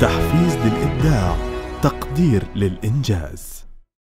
تحفيز للإبداع تقدير للإنجاز.